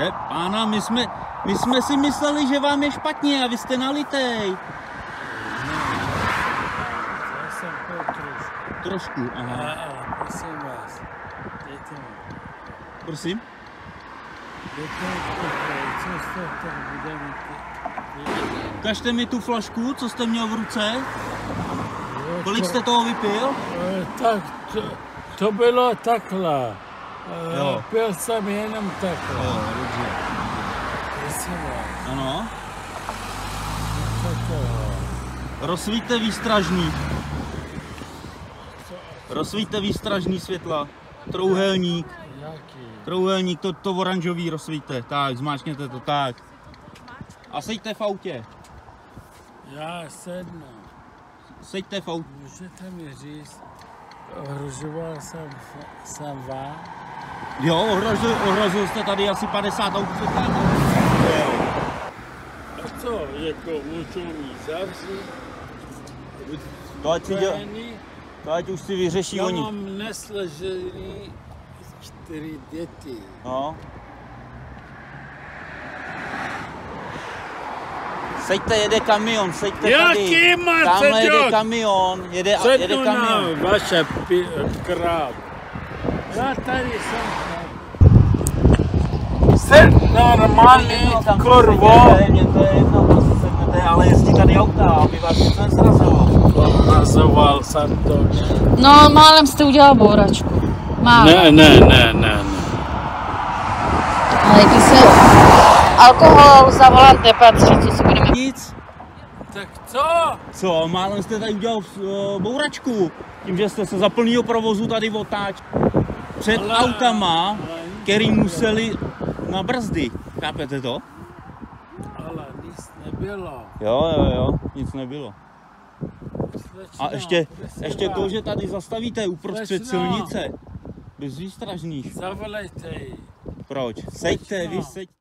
Ne, pána, my jsme, my jsme si mysleli, že vám je špatně a vy jste nalitej. Já jsem pil trošku. Aha. a prosím vás, dejte mi, Prosím? dejte mi co toho tak bude. Ukažte mi tu flašku, co jste měl v ruce. Kolik jste toho vypil? Eh, Tak, to, to bylo takhle. Eh, Jo. Pil jsem jenom takhle. Jo, dobře. Vás, Ano. Rozsvíťte výstražný. Rozsvíťte výstražný světla. Trouhelník. Jaký? Trouhelník, to, to oranžový rozsvíťte. Tak, zmáčkněte to tak. A seďte v autě. Já sednu. Seďte v autě. Můžete mi říct, ohrožoval jsem, jsem vám? Jo, ohrozil, ohrozil jste tady asi 50 aut. Jo. A co, jako mi zavřít? To ať, si děl, to ať už si vyřeší Já oni. mám nesležený čtyři děti. No. Seďte, jede kamion, seďte tady. Jaký má Tamhle jede kamion, jede, jede Sednu na kamion. vaše krát. Já tady jsem. Jsem normální kurvo. Mně to je jedno, sednete, ale jezdí tady auta, aby vás nic nezrazilo. Nazoval jsem to. No, málem jste udělal bouračku. Málem. Ne, ne, ne, ne, ne. Ale když se alkohol za volant nepatří, co si budeme... Nic. Tak co? Co, málem jste tady udělal uh, bouračku, tím, že jste se za plnýho provozu tady otáč před autama, který museli na brzdy. Chápete to? Ale nic nebylo. Jo, jo, jo, nic nebylo. A ještě, ještě to, že tady zastavíte uprostřed silnice, bez výstražných. Zavolejte ji. Proč? Seďte, vy seďte.